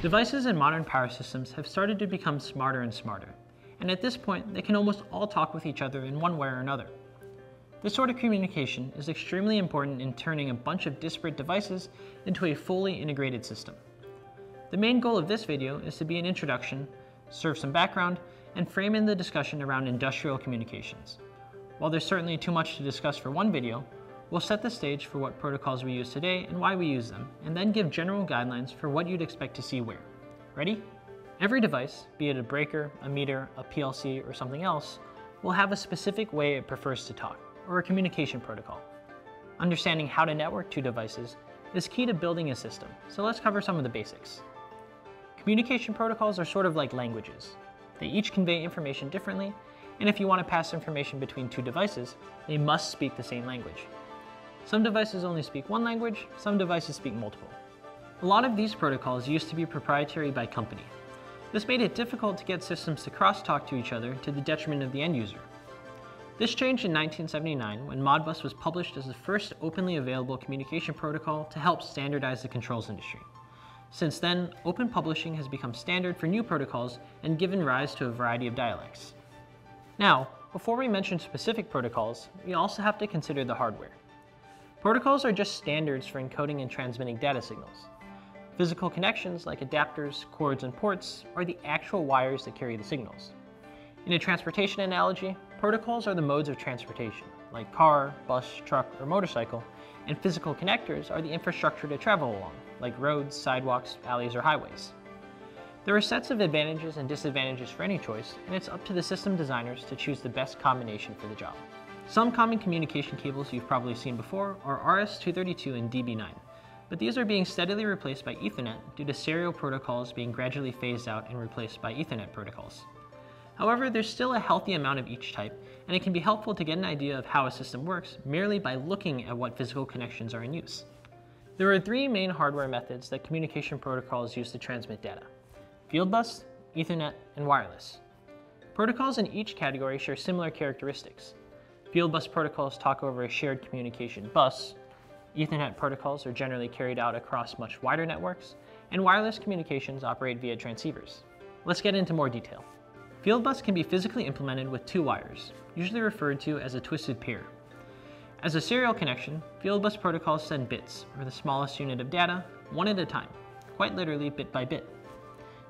Devices in modern power systems have started to become smarter and smarter, and at this point they can almost all talk with each other in one way or another. This sort of communication is extremely important in turning a bunch of disparate devices into a fully integrated system. The main goal of this video is to be an introduction, serve some background, and frame in the discussion around industrial communications. While there's certainly too much to discuss for one video, We'll set the stage for what protocols we use today and why we use them, and then give general guidelines for what you'd expect to see where. Ready? Every device, be it a breaker, a meter, a PLC, or something else, will have a specific way it prefers to talk, or a communication protocol. Understanding how to network two devices is key to building a system, so let's cover some of the basics. Communication protocols are sort of like languages. They each convey information differently, and if you want to pass information between two devices, they must speak the same language. Some devices only speak one language, some devices speak multiple. A lot of these protocols used to be proprietary by company. This made it difficult to get systems to crosstalk to each other to the detriment of the end user. This changed in 1979 when Modbus was published as the first openly available communication protocol to help standardize the controls industry. Since then, open publishing has become standard for new protocols and given rise to a variety of dialects. Now, before we mention specific protocols, we also have to consider the hardware. Protocols are just standards for encoding and transmitting data signals. Physical connections like adapters, cords, and ports are the actual wires that carry the signals. In a transportation analogy, protocols are the modes of transportation, like car, bus, truck, or motorcycle, and physical connectors are the infrastructure to travel along, like roads, sidewalks, alleys, or highways. There are sets of advantages and disadvantages for any choice, and it's up to the system designers to choose the best combination for the job. Some common communication cables you've probably seen before are RS-232 and DB9, but these are being steadily replaced by Ethernet due to serial protocols being gradually phased out and replaced by Ethernet protocols. However, there's still a healthy amount of each type, and it can be helpful to get an idea of how a system works merely by looking at what physical connections are in use. There are three main hardware methods that communication protocols use to transmit data. Fieldbus, Ethernet, and wireless. Protocols in each category share similar characteristics. Fieldbus protocols talk over a shared communication bus. Ethernet protocols are generally carried out across much wider networks, and wireless communications operate via transceivers. Let's get into more detail. Fieldbus can be physically implemented with two wires, usually referred to as a twisted pair. As a serial connection, Fieldbus protocols send bits, or the smallest unit of data, one at a time, quite literally bit by bit.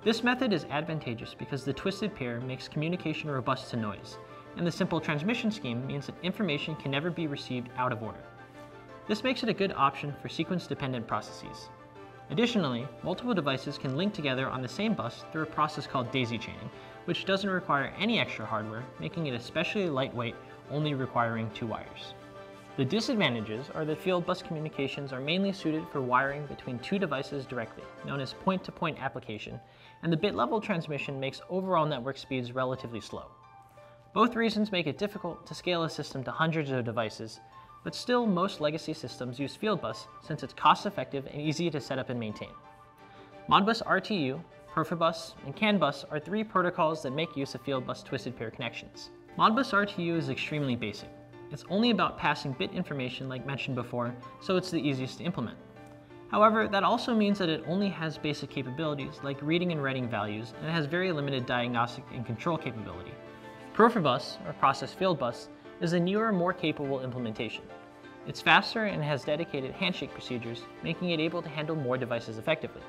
This method is advantageous because the twisted pair makes communication robust to noise, and the simple transmission scheme means that information can never be received out of order. This makes it a good option for sequence-dependent processes. Additionally, multiple devices can link together on the same bus through a process called daisy chaining, which doesn't require any extra hardware, making it especially lightweight, only requiring two wires. The disadvantages are that field bus communications are mainly suited for wiring between two devices directly, known as point-to-point -point application, and the bit-level transmission makes overall network speeds relatively slow. Both reasons make it difficult to scale a system to hundreds of devices, but still most legacy systems use Fieldbus since it's cost-effective and easy to set up and maintain. Modbus RTU, Profibus, and CAN bus are three protocols that make use of Fieldbus twisted pair connections. Modbus RTU is extremely basic. It's only about passing bit information like mentioned before, so it's the easiest to implement. However, that also means that it only has basic capabilities like reading and writing values, and it has very limited diagnostic and control capability. Profibus, or Process Field Bus, is a newer, more capable implementation. It's faster and has dedicated handshake procedures, making it able to handle more devices effectively.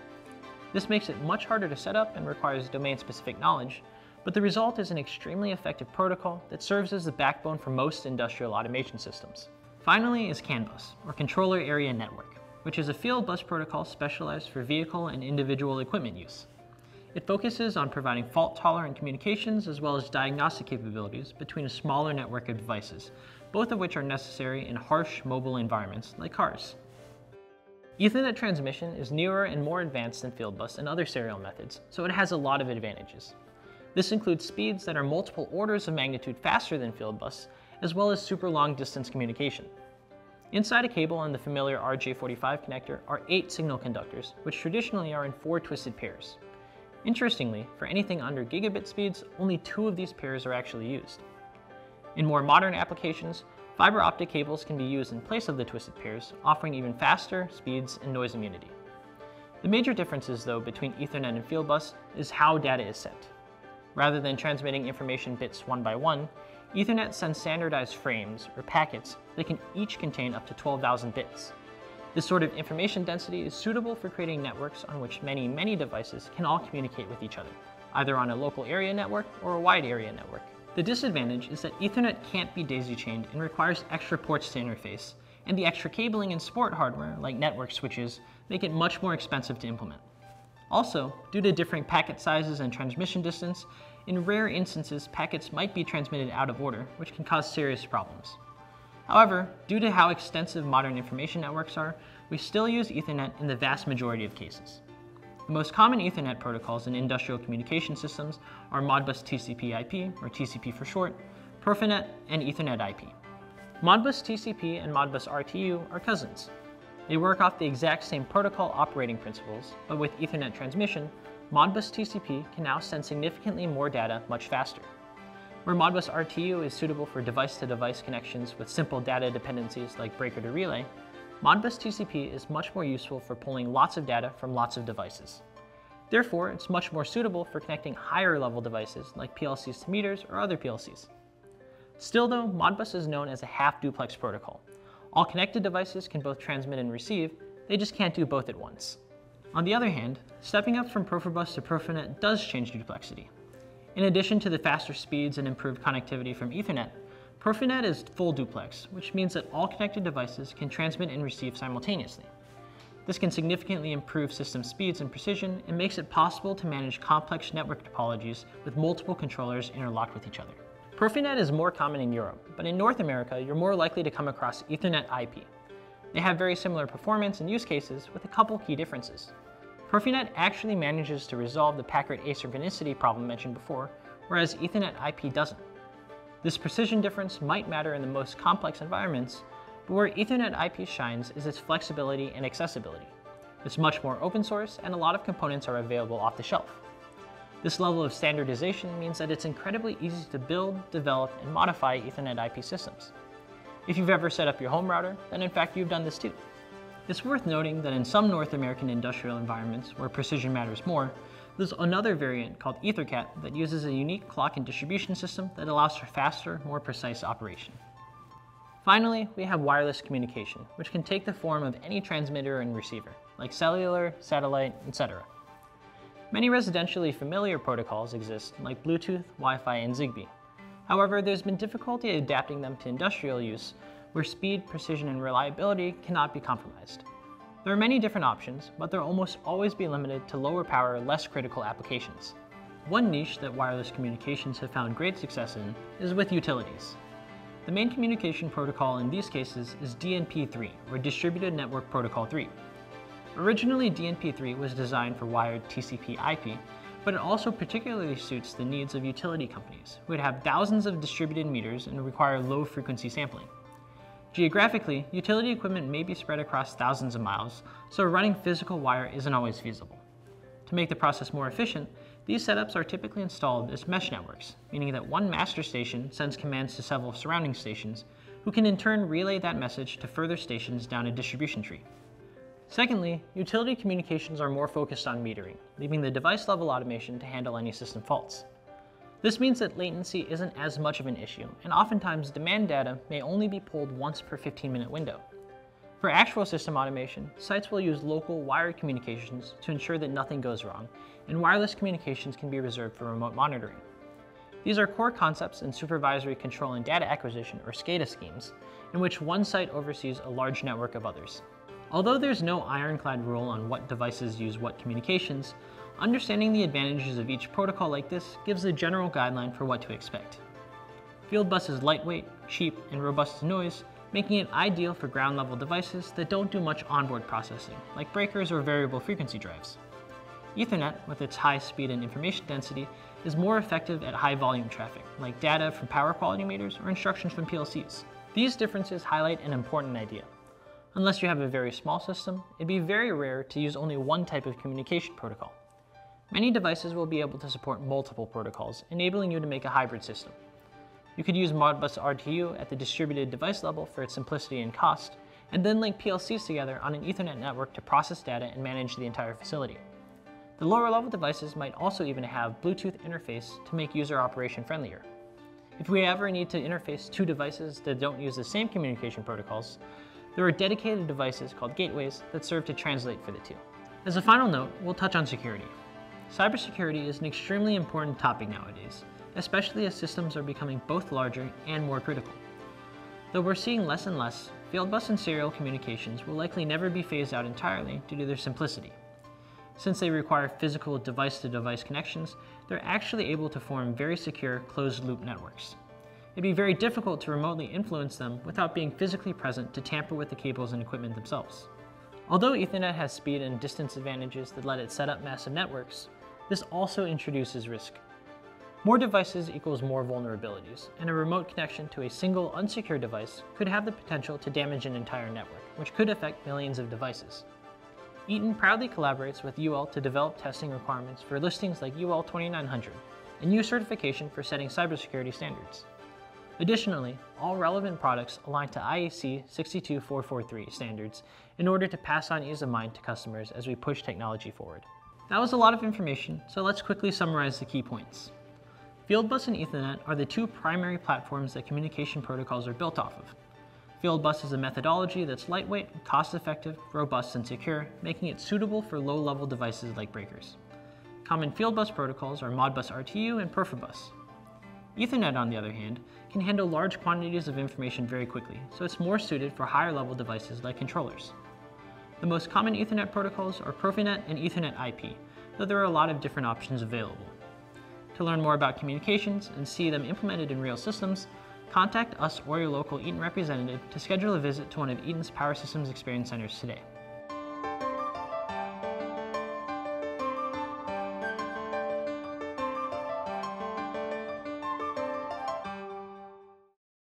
This makes it much harder to set up and requires domain-specific knowledge, but the result is an extremely effective protocol that serves as the backbone for most industrial automation systems. Finally is CAN bus, or Controller Area Network, which is a field bus protocol specialized for vehicle and individual equipment use. It focuses on providing fault-tolerant communications as well as diagnostic capabilities between a smaller network of devices, both of which are necessary in harsh mobile environments like cars. Ethernet transmission is newer and more advanced than Fieldbus and other serial methods, so it has a lot of advantages. This includes speeds that are multiple orders of magnitude faster than Fieldbus, as well as super long distance communication. Inside a cable on the familiar RJ45 connector are eight signal conductors, which traditionally are in four twisted pairs. Interestingly, for anything under gigabit speeds, only two of these pairs are actually used. In more modern applications, fiber optic cables can be used in place of the twisted pairs, offering even faster speeds and noise immunity. The major differences, though, between Ethernet and Fieldbus is how data is sent. Rather than transmitting information bits one by one, Ethernet sends standardized frames, or packets, that can each contain up to 12,000 bits. This sort of information density is suitable for creating networks on which many, many devices can all communicate with each other, either on a local area network or a wide area network. The disadvantage is that Ethernet can't be daisy-chained and requires extra ports to interface, and the extra cabling and support hardware, like network switches, make it much more expensive to implement. Also, due to different packet sizes and transmission distance, in rare instances packets might be transmitted out of order, which can cause serious problems. However, due to how extensive modern information networks are, we still use Ethernet in the vast majority of cases. The most common Ethernet protocols in industrial communication systems are Modbus TCP IP, or TCP for short, Profinet, and Ethernet IP. Modbus TCP and Modbus RTU are cousins, they work off the exact same protocol operating principles, but with Ethernet transmission, Modbus TCP can now send significantly more data much faster. Where Modbus RTU is suitable for device-to-device -device connections with simple data dependencies like breaker to relay, Modbus TCP is much more useful for pulling lots of data from lots of devices. Therefore, it's much more suitable for connecting higher level devices like PLCs to meters or other PLCs. Still though, Modbus is known as a half duplex protocol, all connected devices can both transmit and receive, they just can't do both at once. On the other hand, stepping up from Profibus to Profinet does change duplexity. In addition to the faster speeds and improved connectivity from Ethernet, Profinet is full duplex, which means that all connected devices can transmit and receive simultaneously. This can significantly improve system speeds and precision and makes it possible to manage complex network topologies with multiple controllers interlocked with each other. Profinet is more common in Europe, but in North America, you're more likely to come across Ethernet IP. They have very similar performance and use cases with a couple key differences. Profinet actually manages to resolve the packet asynchronicity problem mentioned before, whereas Ethernet IP doesn't. This precision difference might matter in the most complex environments, but where Ethernet IP shines is its flexibility and accessibility. It's much more open source and a lot of components are available off the shelf. This level of standardization means that it's incredibly easy to build, develop, and modify Ethernet IP systems. If you've ever set up your home router, then in fact you've done this too. It's worth noting that in some North American industrial environments where precision matters more, there's another variant called EtherCAT that uses a unique clock and distribution system that allows for faster, more precise operation. Finally, we have wireless communication, which can take the form of any transmitter and receiver, like cellular, satellite, etc. Many residentially familiar protocols exist, like Bluetooth, Wi-Fi, and Zigbee. However, there's been difficulty adapting them to industrial use, where speed, precision, and reliability cannot be compromised. There are many different options, but they'll almost always be limited to lower power, less critical applications. One niche that wireless communications have found great success in is with utilities. The main communication protocol in these cases is DNP3, or Distributed Network Protocol 3. Originally, DNP3 was designed for wired TCP IP, but it also particularly suits the needs of utility companies, who would have thousands of distributed meters and require low frequency sampling. Geographically, utility equipment may be spread across thousands of miles, so running physical wire isn't always feasible. To make the process more efficient, these setups are typically installed as mesh networks, meaning that one master station sends commands to several surrounding stations, who can in turn relay that message to further stations down a distribution tree. Secondly, utility communications are more focused on metering, leaving the device level automation to handle any system faults. This means that latency isn't as much of an issue, and oftentimes demand data may only be pulled once per 15 minute window. For actual system automation, sites will use local wired communications to ensure that nothing goes wrong, and wireless communications can be reserved for remote monitoring. These are core concepts in supervisory control and data acquisition, or SCADA schemes, in which one site oversees a large network of others. Although there's no ironclad rule on what devices use what communications, understanding the advantages of each protocol like this gives a general guideline for what to expect. Fieldbus is lightweight, cheap, and robust to noise, making it ideal for ground level devices that don't do much onboard processing, like breakers or variable frequency drives. Ethernet, with its high speed and information density, is more effective at high volume traffic, like data from power quality meters or instructions from PLCs. These differences highlight an important idea. Unless you have a very small system, it'd be very rare to use only one type of communication protocol. Many devices will be able to support multiple protocols, enabling you to make a hybrid system. You could use Modbus RTU at the distributed device level for its simplicity and cost, and then link PLCs together on an Ethernet network to process data and manage the entire facility. The lower level devices might also even have Bluetooth interface to make user operation friendlier. If we ever need to interface two devices that don't use the same communication protocols, there are dedicated devices called gateways that serve to translate for the two. As a final note, we'll touch on security. Cybersecurity is an extremely important topic nowadays, especially as systems are becoming both larger and more critical. Though we're seeing less and less, Fieldbus and serial communications will likely never be phased out entirely due to their simplicity. Since they require physical device-to-device -device connections, they're actually able to form very secure closed-loop networks. It'd be very difficult to remotely influence them without being physically present to tamper with the cables and equipment themselves. Although Ethernet has speed and distance advantages that let it set up massive networks, this also introduces risk. More devices equals more vulnerabilities, and a remote connection to a single unsecured device could have the potential to damage an entire network, which could affect millions of devices. Eaton proudly collaborates with UL to develop testing requirements for listings like UL 2900 and new certification for setting cybersecurity standards. Additionally, all relevant products align to IEC 62443 standards in order to pass on ease of mind to customers as we push technology forward. That was a lot of information, so let's quickly summarize the key points. Fieldbus and Ethernet are the two primary platforms that communication protocols are built off of. Fieldbus is a methodology that's lightweight, cost-effective, robust, and secure, making it suitable for low-level devices like breakers. Common Fieldbus protocols are Modbus RTU and Profibus. Ethernet, on the other hand, can handle large quantities of information very quickly, so it's more suited for higher-level devices like controllers. The most common Ethernet protocols are Profinet and Ethernet IP, though there are a lot of different options available. To learn more about communications and see them implemented in real systems, Contact us or your local Eaton representative to schedule a visit to one of Eaton's Power Systems Experience Centers today.